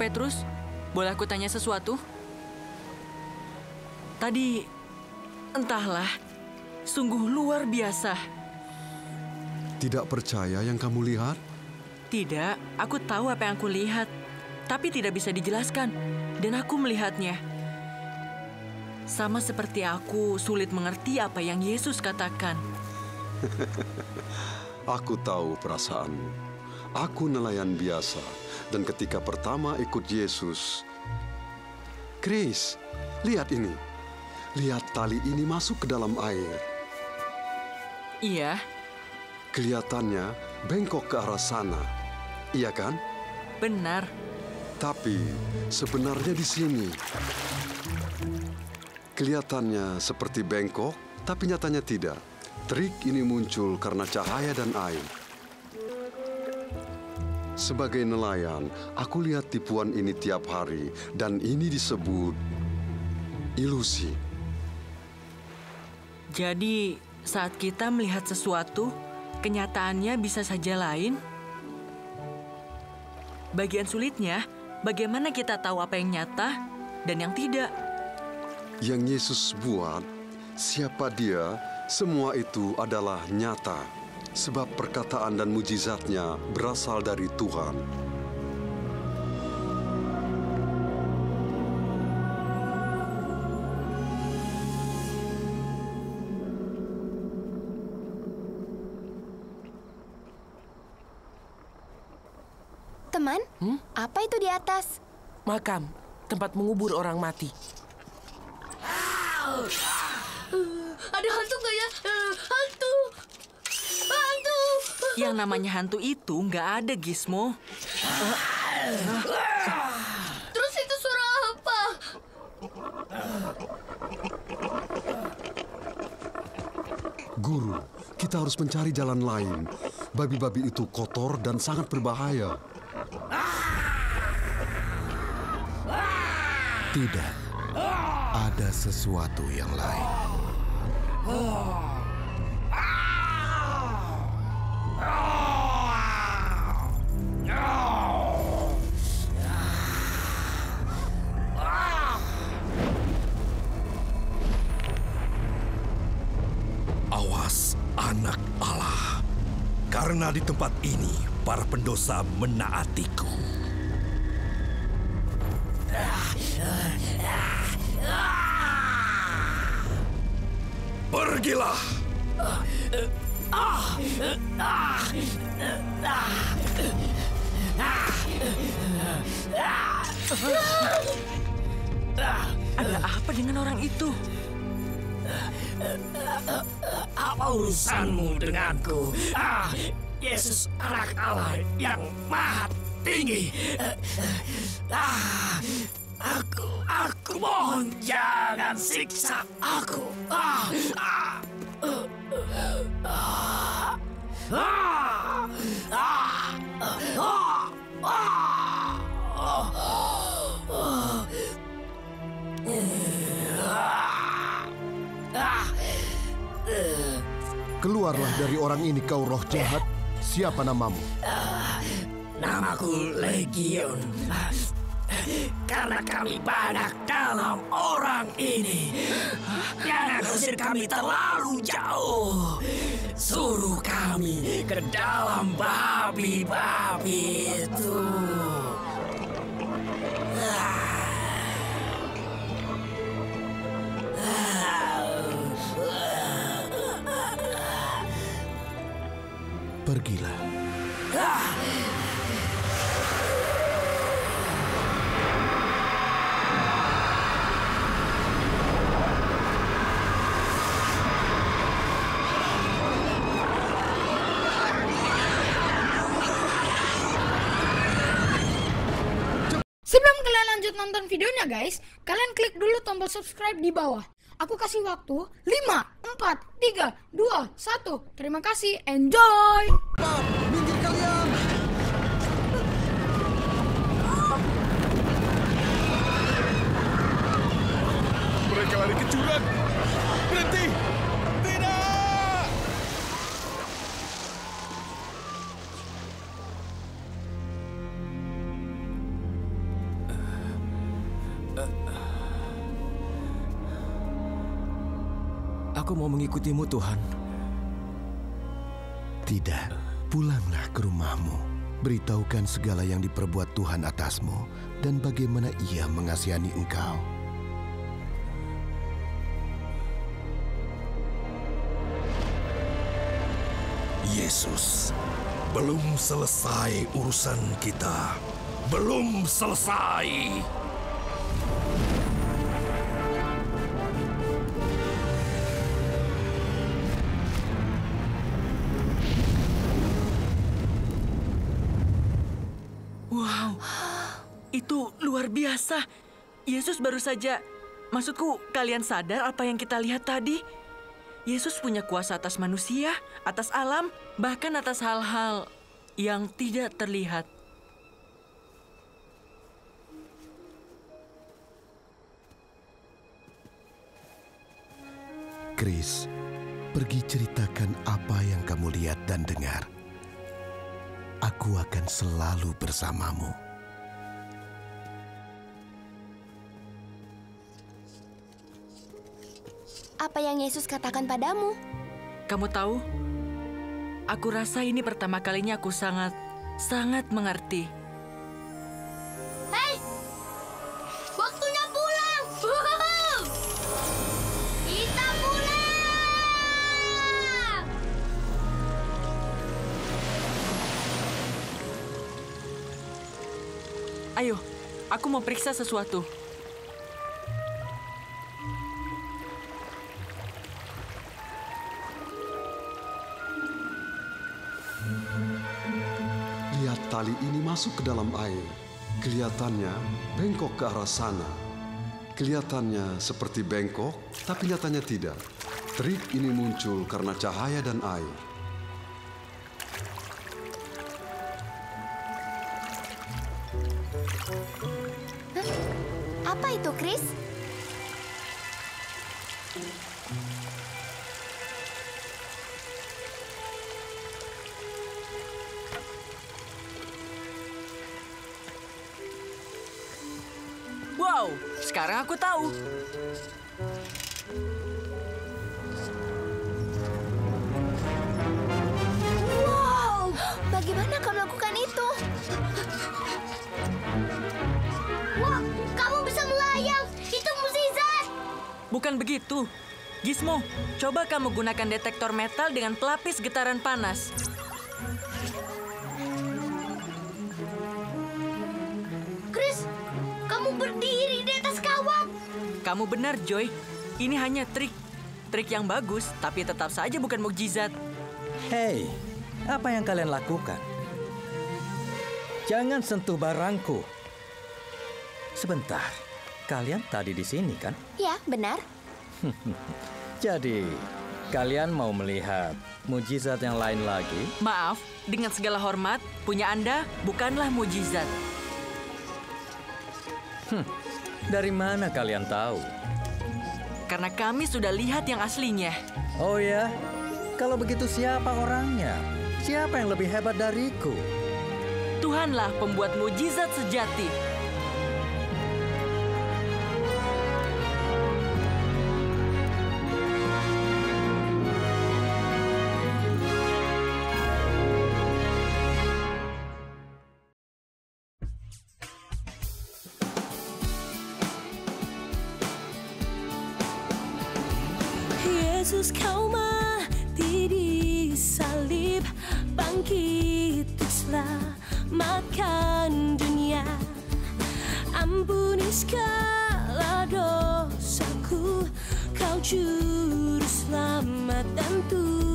Petrus, boleh aku tanya sesuatu? Tadi, entahlah, sungguh luar biasa. Tidak percaya yang kamu lihat? Tidak, aku tahu apa yang aku lihat, tapi tidak bisa dijelaskan, dan aku melihatnya. Sama seperti aku sulit mengerti apa yang Yesus katakan. Aku tahu perasaanmu. Aku nelayan biasa, dan ketika pertama ikut Yesus, Chris, lihat ini. Lihat tali ini masuk ke dalam air. Iya, Kelihatannya bengkok ke arah sana. Iya kan? benar. Tapi sebenarnya di sini. Kelihatannya seperti bengkok, tapi nyatanya tidak. Trik ini muncul karena cahaya dan air. Sebagai nelayan, aku lihat tipuan ini tiap hari, dan ini disebut ilusi. Jadi, saat kita melihat sesuatu, kenyataannya bisa saja lain. Bagian sulitnya, bagaimana kita tahu apa yang nyata dan yang tidak. Yang Yesus buat, siapa dia, semua itu adalah nyata. Sebab perkataan dan mujizatnya berasal dari Tuhan. Teman, apa itu di atas? Makam, tempat mengubur orang mati. Ada hantu nggak ya? Eh, hantu! Yang namanya hantu itu nggak ada, Gizmo. Terus itu suara apa? Guru, kita harus mencari jalan lain. Babi-babi itu kotor dan sangat berbahaya. Tidak. Ada sesuatu yang lain. Karena di tempat ini para pendosa menaatiku. Pergilah. Ada apa dengan orang itu? Apa urusanmu denganku? Ah, Yesus anak Allah yang maha tinggi. Ah, aku, aku mohon jangan siksa aku. Ah, ah, ah, ah, ah, Keluarlah dari orang ini kau roh jahat. Siapa namamu? Namaku Legion. Karena kami banyak dalam orang ini. Jangan usir kami terlalu jauh. Suruh kami ke dalam babi-babi itu. Pergilah. Sebelum kalian lanjut nonton videonya guys, kalian klik dulu tombol subscribe di bawah. Aku kasih waktu 5, 4, 3, 2, 1. Terima kasih, enjoy! Minggir kalian! Mereka lari ke jurang. Berhenti. Aku mau mengikutimu, Tuhan. Tidak, pulanglah ke rumahmu. Beritahukan segala yang diperbuat Tuhan atasmu dan bagaimana ia mengasihani engkau. Yesus, belum selesai urusan kita. Belum selesai. Itu luar biasa. Yesus baru saja, maksudku kalian sadar apa yang kita lihat tadi? Yesus punya kuasa atas manusia, atas alam, bahkan atas hal-hal yang tidak terlihat. Chris, pergi ceritakan apa yang kamu lihat dan dengar. Aku akan selalu bersamamu. Apa yang Yesus katakan padamu? Kamu tahu, aku rasa ini pertama kalinya aku sangat, sangat mengerti. Hei! Waktunya pulang! Kita pulang! Ayo, aku mau periksa sesuatu. Tali ini masuk ke dalam air. Kelihatannya bengkok ke arah sana. Kelihatannya seperti bengkok, tapi nyatanya tidak. Trik ini muncul karena cahaya dan air. Wow, sekarang aku tahu. Wow, bagaimana kau melakukan itu? Wah, kamu bisa melayang! Itu mukjizat! Bukan begitu. Gizmo, coba kamu gunakan detektor metal dengan pelapis getaran panas. Kamu benar, Joy. Ini hanya trik. Trik yang bagus, tapi tetap saja bukan mukjizat. Hei, apa yang kalian lakukan? Jangan sentuh barangku. Sebentar, kalian tadi di sini kan? Ya, benar. Jadi, kalian mau melihat mujizat yang lain lagi? Maaf, dengan segala hormat, punya Anda bukanlah mukjizat. Dari mana kalian tahu? Karena kami sudah lihat yang aslinya. Oh ya, kalau begitu siapa orangnya? Siapa yang lebih hebat dariku? Tuhanlah pembuat mukjizat sejati. Yesus kau mati di salib. Bangkit selamatkan dunia. Ampuni segala dosaku. Kau juru selamat dan Tuhan